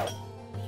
Bye.